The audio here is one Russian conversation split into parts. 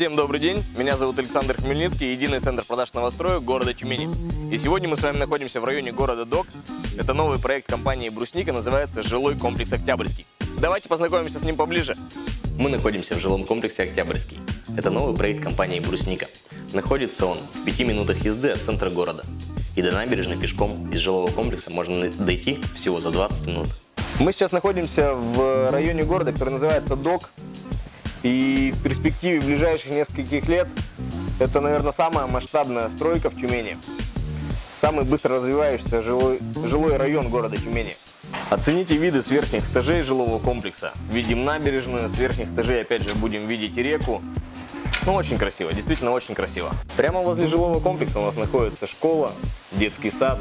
Всем добрый день, меня зовут Александр Хмельницкий, единый центр продаж новостроек города Тюмени. И сегодня мы с вами находимся в районе города Док. Это новый проект компании «Брусника», называется «Жилой комплекс Октябрьский». Давайте познакомимся с ним поближе. Мы находимся в жилом комплексе Октябрьский. Это новый проект компании «Брусника». Находится он в пяти минутах езды от центра города. И до набережной пешком из жилого комплекса можно дойти всего за 20 минут. Мы сейчас находимся в районе города, который называется Док. И в перспективе ближайших нескольких лет это, наверное, самая масштабная стройка в Тюмени. Самый быстро развивающийся жилой, жилой район города Тюмени. Оцените виды с верхних этажей жилого комплекса. Видим набережную, с верхних этажей опять же будем видеть реку. Ну, очень красиво, действительно очень красиво. Прямо возле жилого комплекса у нас находится школа, детский сад,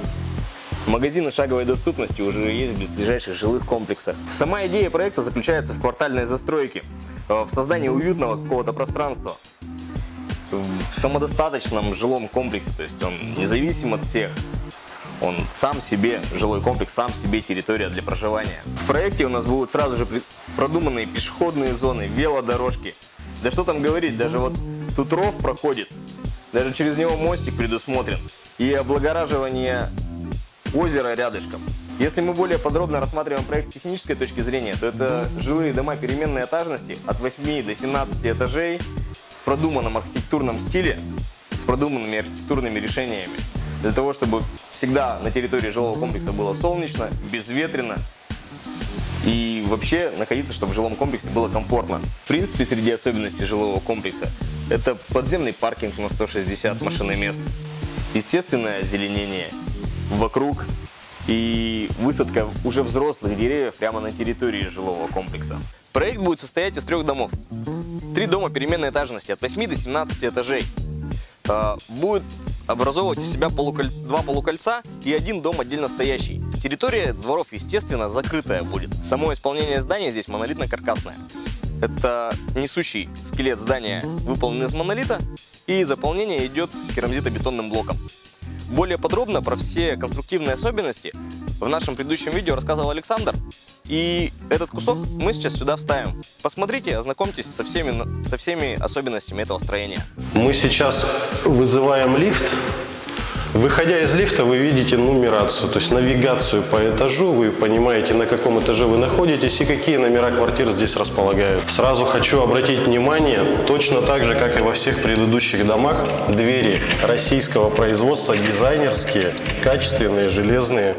Магазины шаговой доступности уже есть в близлежащих жилых комплексах. Сама идея проекта заключается в квартальной застройке, в создании уютного какого-то пространства, в самодостаточном жилом комплексе, то есть он независим от всех, он сам себе, жилой комплекс, сам себе территория для проживания. В проекте у нас будут сразу же продуманные пешеходные зоны, велодорожки. Да что там говорить, даже вот тут ров проходит, даже через него мостик предусмотрен. И облагораживание озеро рядышком. Если мы более подробно рассматриваем проект с технической точки зрения, то это жилые дома переменной этажности от 8 до 17 этажей в продуманном архитектурном стиле, с продуманными архитектурными решениями, для того, чтобы всегда на территории жилого комплекса было солнечно, безветренно, и вообще находиться, чтобы в жилом комплексе было комфортно. В принципе, среди особенностей жилого комплекса это подземный паркинг на 160 машиномест, естественное озеленение – вокруг и высадка уже взрослых деревьев прямо на территории жилого комплекса. Проект будет состоять из трех домов. Три дома переменной этажности от 8 до 17 этажей. А, будет образовывать из себя полуколь... два полукольца и один дом отдельно стоящий. Территория дворов, естественно, закрытая будет. Само исполнение здания здесь монолитно-каркасное. Это несущий скелет здания выполнен из монолита, и заполнение идет керамзитобетонным блоком. Более подробно про все конструктивные особенности в нашем предыдущем видео рассказывал Александр. И этот кусок мы сейчас сюда вставим. Посмотрите, ознакомьтесь со всеми, со всеми особенностями этого строения. Мы сейчас вызываем лифт Выходя из лифта, вы видите нумерацию, то есть навигацию по этажу, вы понимаете, на каком этаже вы находитесь и какие номера квартир здесь располагают. Сразу хочу обратить внимание, точно так же, как и во всех предыдущих домах, двери российского производства дизайнерские, качественные, железные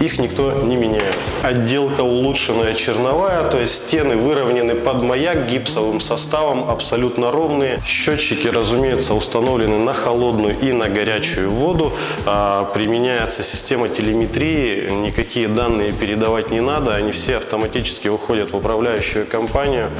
их никто не меняет. Отделка улучшенная черновая, то есть стены выровнены под маяк гипсовым составом, абсолютно ровные. Счетчики, разумеется, установлены на холодную и на горячую воду. А, применяется система телеметрии, никакие данные передавать не надо, они все автоматически уходят в управляющую компанию.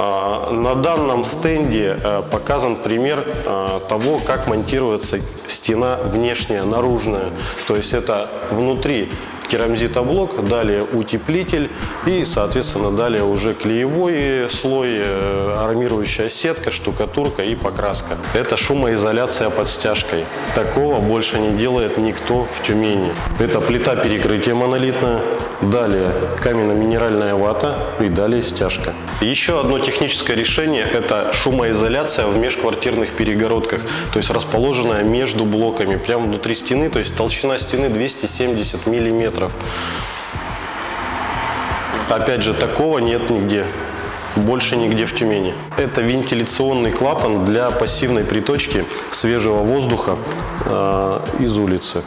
А, на данном стенде э, показан пример э, того, как монтируется стена внешняя, наружная. То есть это внутри керамзитоблок, далее утеплитель и, соответственно, далее уже клеевой слой, э, армирующая сетка, штукатурка и покраска. Это шумоизоляция под стяжкой. Такого больше не делает никто в Тюмени. Это плита перекрытия монолитная, далее каменно-минеральная вата и далее стяжка. Еще одно техническое решение – это шумоизоляция в межквартирных перегородках, то есть расположенная между блоками, прямо внутри стены, то есть толщина стены 270 миллиметров метров. Опять же, такого нет нигде. Больше нигде в Тюмени. Это вентиляционный клапан для пассивной приточки свежего воздуха э, из улицы.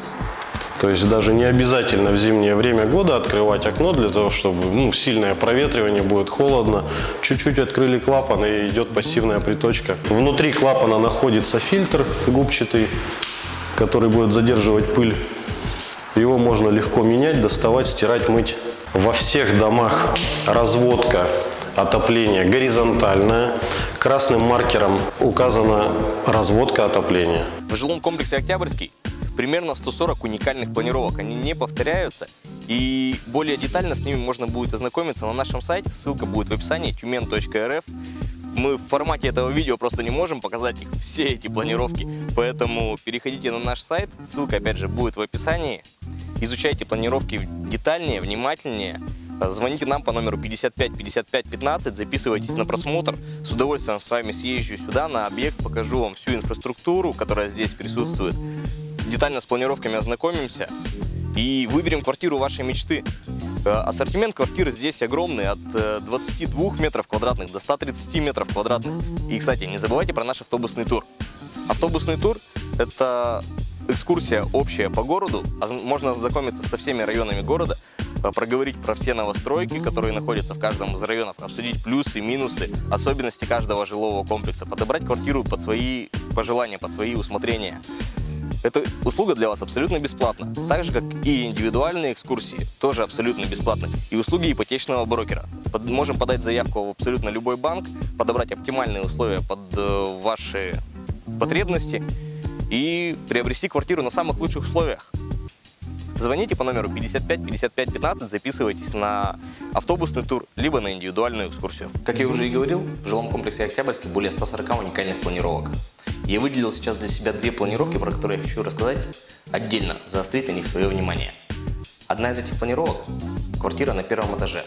То есть даже не обязательно в зимнее время года открывать окно для того, чтобы ну, сильное проветривание будет холодно. Чуть-чуть открыли клапан и идет пассивная приточка. Внутри клапана находится фильтр губчатый, который будет задерживать пыль его можно легко менять, доставать, стирать, мыть. Во всех домах разводка отопления горизонтальная. Красным маркером указана разводка отопления. В жилом комплексе «Октябрьский» примерно 140 уникальных планировок. Они не повторяются. И более детально с ними можно будет ознакомиться на нашем сайте. Ссылка будет в описании tumen.rf мы в формате этого видео просто не можем показать их все эти планировки, поэтому переходите на наш сайт, ссылка опять же будет в описании, изучайте планировки детальнее, внимательнее, Звоните нам по номеру 55 55 15, записывайтесь на просмотр. С удовольствием с вами съезжу сюда на объект, покажу вам всю инфраструктуру, которая здесь присутствует. Детально с планировками ознакомимся и выберем квартиру вашей мечты. Э, Ассортимент квартир здесь огромный, от э, 22 метров квадратных до 130 метров квадратных. И, кстати, не забывайте про наш автобусный тур. Автобусный тур – это экскурсия общая по городу. Оз- Можно ознакомиться со всеми районами города, э, проговорить про все новостройки, которые находятся в каждом из районов, обсудить плюсы, минусы, особенности каждого жилого комплекса, подобрать квартиру под свои пожелания, под свои усмотрения. Эта услуга для вас абсолютно бесплатна, так же как и индивидуальные экскурсии, тоже абсолютно бесплатны, и услуги ипотечного брокера. Под- можем подать заявку в абсолютно любой банк, подобрать оптимальные условия под э, ваши потребности и приобрести квартиру на самых лучших условиях. Звоните по номеру 55 55 15, записывайтесь на автобусный тур, либо на индивидуальную экскурсию. Как я уже и говорил, в жилом комплексе Октябрьский более 140 уникальных планировок. Я выделил сейчас для себя две планировки, про которые я хочу рассказать отдельно, заострить на них свое внимание. Одна из этих планировок – квартира на первом этаже.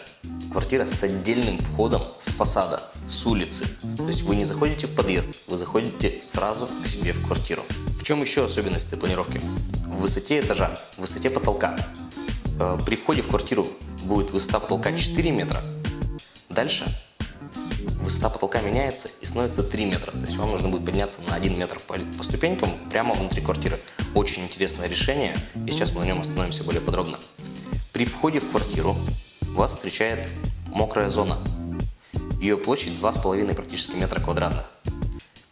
Квартира с отдельным входом с фасада, с улицы. То есть вы не заходите в подъезд, вы заходите сразу к себе в квартиру. В чем еще особенность этой планировки? В высоте этажа, в высоте потолка. Э, При входе в квартиру будет высота потолка 4 метра. Дальше высота потолка меняется и становится 3 метра. То есть вам нужно будет подняться на 1 метр по, по ступенькам прямо внутри квартиры. Очень интересное решение, и сейчас мы на нем остановимся более подробно. При входе в квартиру вас встречает мокрая зона. Ее площадь 2,5 практически метра квадратных.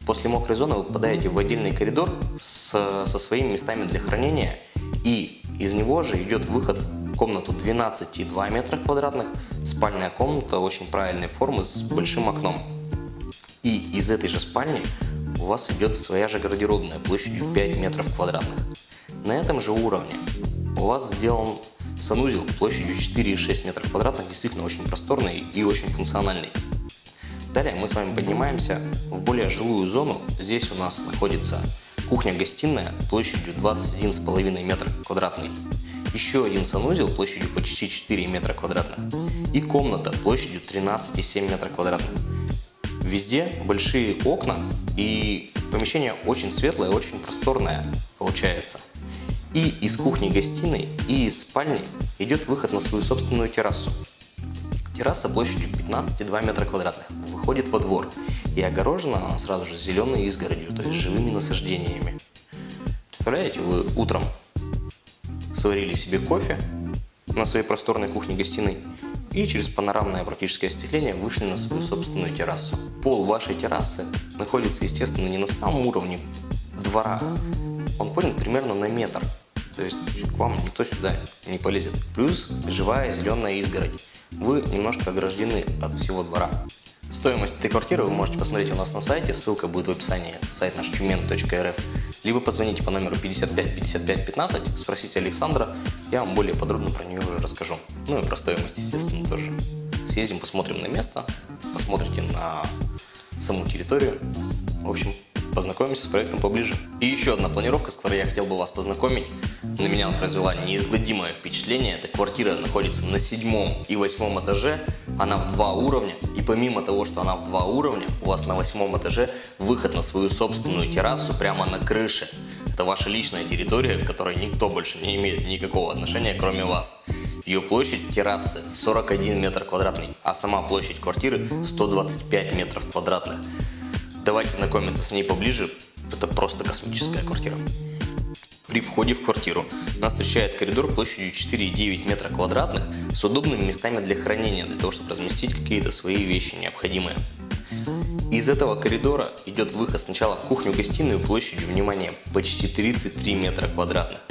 После мокрой зоны вы попадаете в отдельный коридор с- со своими местами для хранения, и из него же идет выход в комнату 12,2 метра квадратных, спальная комната очень правильной формы с большим окном. И из этой же спальни у вас идет своя же гардеробная площадью 5 метров квадратных. На этом же уровне у вас сделан санузел площадью 4,6 метров квадратных, действительно очень просторный и очень функциональный. Далее мы с вами поднимаемся в более жилую зону. Здесь у нас находится кухня-гостиная площадью 21,5 метра квадратный. Еще один санузел площадью почти 4 метра квадратных. И комната площадью 13,7 метра квадратных. Везде большие окна и помещение очень светлое, очень просторное получается. И из кухни-гостиной, и из спальни идет выход на свою собственную террасу. Терраса площадью 15,2 метра квадратных выходит во двор и огорожена сразу же зеленой изгородью, то есть живыми насаждениями. Представляете, вы утром сварили себе кофе на своей просторной кухне-гостиной и через панорамное практическое остекление вышли на свою собственную террасу. Пол вашей террасы находится, естественно, не на самом уровне двора. Он поднят примерно на метр. То есть к вам никто сюда не полезет. Плюс живая зеленая изгородь. Вы немножко ограждены от всего двора. Стоимость этой квартиры вы можете посмотреть у нас на сайте, ссылка будет в описании, сайт наш тюмен.рф. Либо позвоните по номеру 55 55 15, спросите Александра, я вам более подробно про нее уже расскажу. Ну и про стоимость, естественно, тоже. Съездим, посмотрим на место, посмотрите на саму территорию. В общем, познакомимся с проектом поближе. И еще одна планировка, с которой я хотел бы вас познакомить. На меня она произвела неизгладимое впечатление. Эта квартира находится на седьмом и восьмом этаже. Она в два уровня. И помимо того, что она в два уровня, у вас на восьмом этаже выход на свою собственную террасу прямо на крыше. Это ваша личная территория, к которой никто больше не имеет никакого отношения, кроме вас. Ее площадь террасы 41 метр квадратный, а сама площадь квартиры 125 метров квадратных. Давайте знакомиться с ней поближе. Это просто космическая квартира. При входе в квартиру нас встречает коридор площадью 4,9 метра квадратных с удобными местами для хранения, для того, чтобы разместить какие-то свои вещи необходимые. Из этого коридора идет выход сначала в кухню-гостиную площадью, внимание, почти 33 метра квадратных.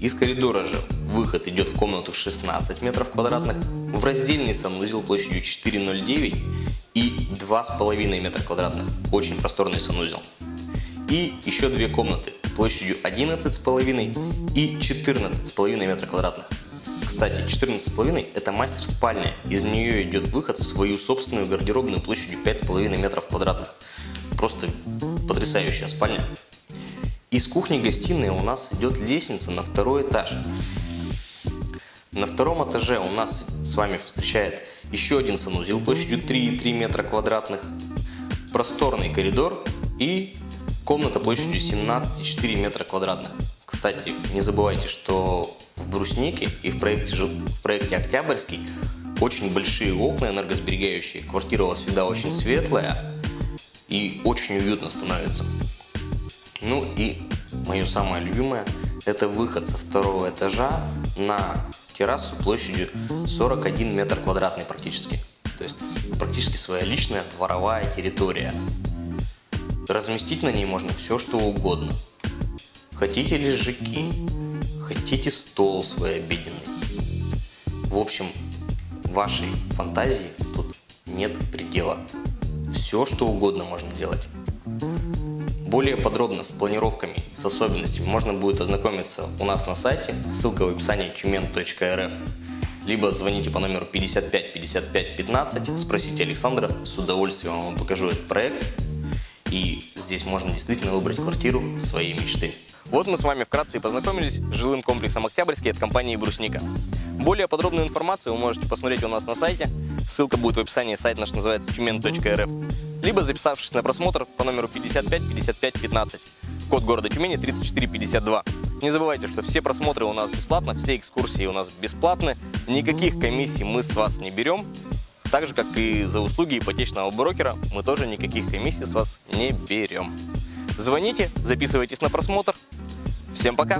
Из коридора же выход идет в комнату 16 метров квадратных, в раздельный санузел площадью 4,09 и 2,5 метра квадратных. Очень просторный санузел. И еще две комнаты площадью 11,5 и 14,5 метра квадратных. Кстати, 14,5 это мастер спальня. Из нее идет выход в свою собственную гардеробную площадью 5,5 метров квадратных. Просто потрясающая спальня. Из кухни-гостиной у нас идет лестница на второй этаж. На втором этаже у нас с вами встречает еще один санузел площадью 3,3 метра квадратных, просторный коридор и комната площадью 17,4 метра квадратных. Кстати, не забывайте, что в Бруснике и в проекте, в проекте Октябрьский очень большие окна энергосберегающие. Квартира у вас всегда очень светлая и очень уютно становится. Ну и мое самое любимое – это выход со второго этажа на террасу площадью 41 метр квадратный практически. То есть практически своя личная дворовая территория. Разместить на ней можно все, что угодно. Хотите лежаки, хотите стол свой обеденный. В общем, вашей фантазии тут нет предела. Все, что угодно можно делать. Более подробно с планировками, с особенностями можно будет ознакомиться у нас на сайте, ссылка в описании тюмен.рф. Либо звоните по номеру 55 55 15, спросите Александра, с удовольствием вам покажу этот проект. И здесь можно действительно выбрать квартиру своей мечты. Вот мы с вами вкратце и познакомились с жилым комплексом «Октябрьский» от компании «Брусника». Более подробную информацию вы можете посмотреть у нас на сайте. Ссылка будет в описании, сайт наш называется тюмен.рф. Либо записавшись на просмотр по номеру 55 55 15. Код города Тюмени 3452. Не забывайте, что все просмотры у нас бесплатно, все экскурсии у нас бесплатны. Никаких комиссий мы с вас не берем. Так же, как и за услуги ипотечного брокера, мы тоже никаких комиссий с вас не берем. Звоните, записывайтесь на просмотр. Всем пока!